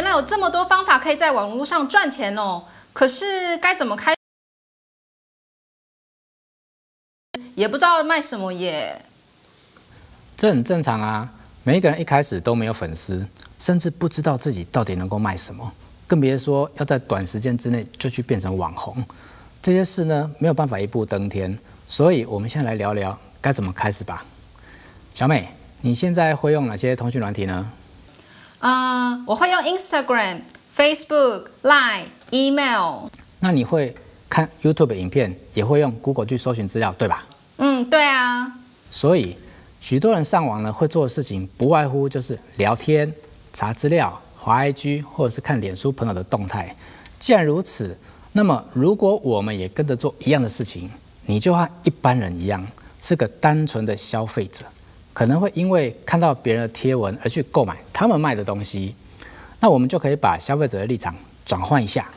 原来有这么多方法可以在网络上赚钱哦。可是该怎么开，也不知道卖什么耶。这很正常啊，每一个人一开始都没有粉丝，甚至不知道自己到底能够卖什么，更别说要在短时间之内就去变成网红。这些事呢，没有办法一步登天。所以，我们先来聊聊该怎么开始吧。小美，你现在会用哪些通讯软体呢？嗯，我会用 Instagram、Facebook、Line、Email。那你会看 YouTube 影片，也会用 Google 去搜寻资料，对吧？嗯，对啊。所以，许多人上网呢，会做的事情不外乎就是聊天、查资料、滑 IG，或者是看脸书朋友的动态。既然如此，那么如果我们也跟着做一样的事情，你就和一般人一样，是个单纯的消费者，可能会因为看到别人的贴文而去购买他们卖的东西。那我们就可以把消费者的立场转换一下，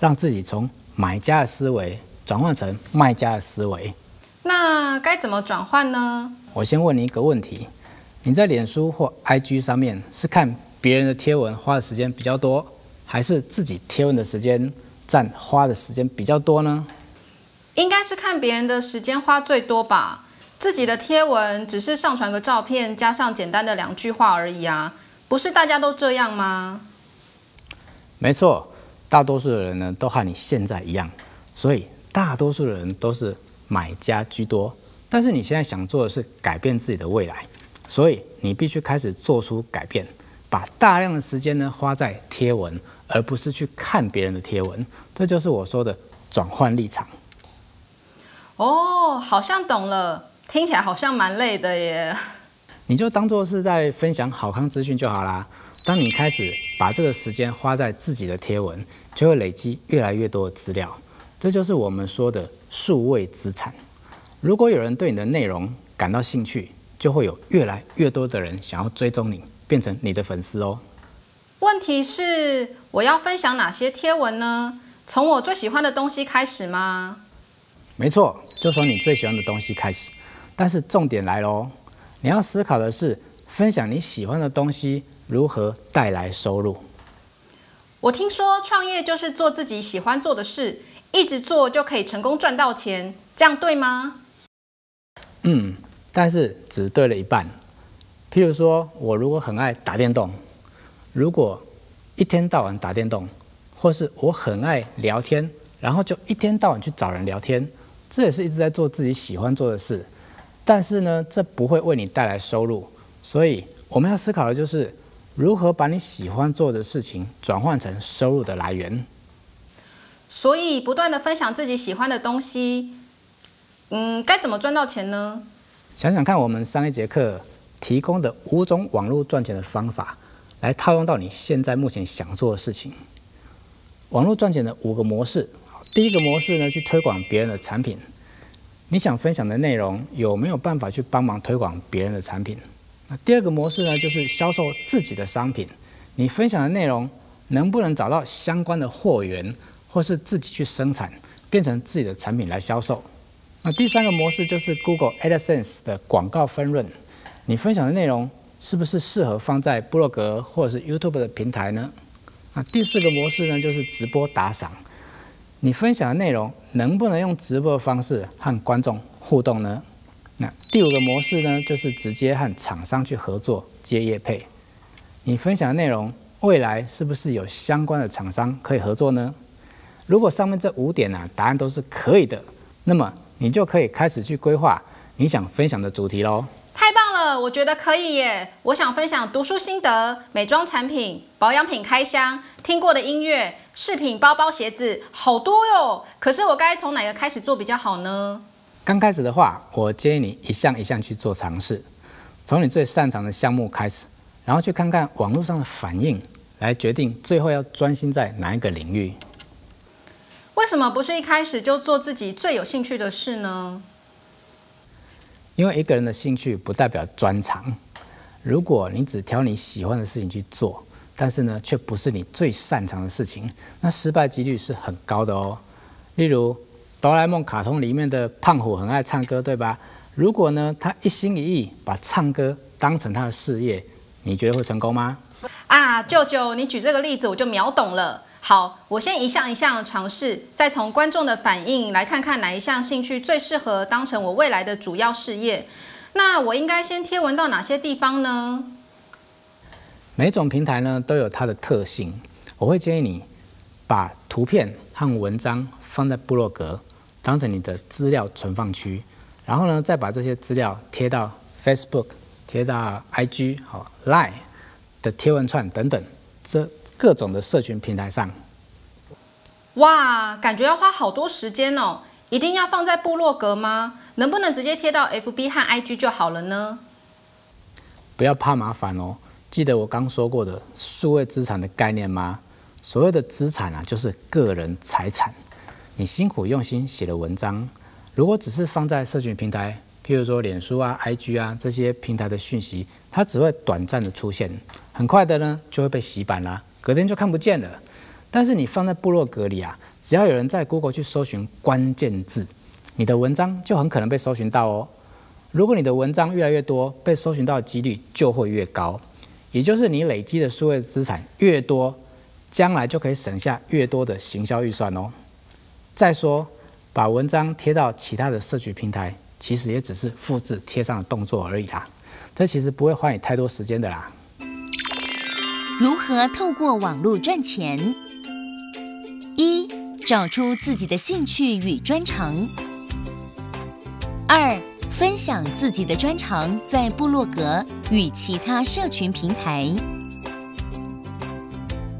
让自己从买家的思维转换成卖家的思维。那该怎么转换呢？我先问你一个问题：你在脸书或 IG 上面是看别人的贴文花的时间比较多，还是自己贴文的时间占花的时间比较多呢？应该是看别人的时间花最多吧，自己的贴文只是上传个照片，加上简单的两句话而已啊，不是大家都这样吗？没错，大多数的人呢都和你现在一样，所以大多数的人都是买家居多。但是你现在想做的是改变自己的未来，所以你必须开始做出改变，把大量的时间呢花在贴文，而不是去看别人的贴文。这就是我说的转换立场。哦，好像懂了，听起来好像蛮累的耶。你就当做是在分享好康资讯就好啦。当你开始把这个时间花在自己的贴文，就会累积越来越多的资料，这就是我们说的数位资产。如果有人对你的内容感到兴趣，就会有越来越多的人想要追踪你，变成你的粉丝哦。问题是，我要分享哪些贴文呢？从我最喜欢的东西开始吗？没错，就从你最喜欢的东西开始。但是重点来喽，你要思考的是，分享你喜欢的东西如何带来收入。我听说创业就是做自己喜欢做的事，一直做就可以成功赚到钱，这样对吗？嗯，但是只对了一半。譬如说，我如果很爱打电动，如果一天到晚打电动，或是我很爱聊天，然后就一天到晚去找人聊天。这也是一直在做自己喜欢做的事，但是呢，这不会为你带来收入，所以我们要思考的就是如何把你喜欢做的事情转换成收入的来源。所以，不断的分享自己喜欢的东西，嗯，该怎么赚到钱呢？想想看，我们上一节课提供的五种网络赚钱的方法，来套用到你现在目前想做的事情。网络赚钱的五个模式。第一个模式呢，去推广别人的产品。你想分享的内容有没有办法去帮忙推广别人的产品？那第二个模式呢，就是销售自己的商品。你分享的内容能不能找到相关的货源，或是自己去生产，变成自己的产品来销售？那第三个模式就是 Google AdSense 的广告分润。你分享的内容是不是适合放在部落格或者是 YouTube 的平台呢？那第四个模式呢，就是直播打赏。你分享的内容能不能用直播的方式和观众互动呢？那第五个模式呢，就是直接和厂商去合作接业配。你分享的内容未来是不是有相关的厂商可以合作呢？如果上面这五点呢答案都是可以的，那么你就可以开始去规划你想分享的主题喽。太棒了，我觉得可以耶！我想分享读书心得、美妆产品、保养品开箱、听过的音乐。饰品、包包、鞋子，好多哟。可是我该从哪个开始做比较好呢？刚开始的话，我建议你一项一项去做尝试，从你最擅长的项目开始，然后去看看网络上的反应，来决定最后要专心在哪一个领域。为什么不是一开始就做自己最有兴趣的事呢？因为一个人的兴趣不代表专长。如果你只挑你喜欢的事情去做，但是呢，却不是你最擅长的事情，那失败几率是很高的哦。例如，哆啦 A 梦卡通里面的胖虎很爱唱歌，对吧？如果呢，他一心一意把唱歌当成他的事业，你觉得会成功吗？啊，舅舅，你举这个例子我就秒懂了。好，我先一项一项尝试，再从观众的反应来看看哪一项兴趣最适合当成我未来的主要事业。那我应该先贴文到哪些地方呢？每种平台呢都有它的特性，我会建议你把图片和文章放在部落格，当成你的资料存放区，然后呢再把这些资料贴到 Facebook、贴到 IG、好 Line 的贴文串等等这。各种的社群平台上，哇，感觉要花好多时间哦！一定要放在部落格吗？能不能直接贴到 FB 和 IG 就好了呢？不要怕麻烦哦，记得我刚说过的数位资产的概念吗？所谓的资产啊，就是个人财产。你辛苦用心写的文章，如果只是放在社群平台，譬如说脸书啊、IG 啊这些平台的讯息，它只会短暂的出现，很快的呢就会被洗版啦。隔天就看不见了，但是你放在部落格里啊，只要有人在 Google 去搜寻关键字，你的文章就很可能被搜寻到哦。如果你的文章越来越多，被搜寻到的几率就会越高，也就是你累积的数位资产越多，将来就可以省下越多的行销预算哦。再说，把文章贴到其他的社区平台，其实也只是复制贴上的动作而已啦，这其实不会花你太多时间的啦。如何透过网络赚钱？一、找出自己的兴趣与专长；二、分享自己的专长在部落格与其他社群平台；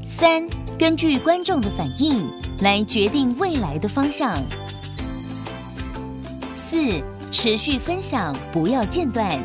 三、根据观众的反应来决定未来的方向；四、持续分享，不要间断。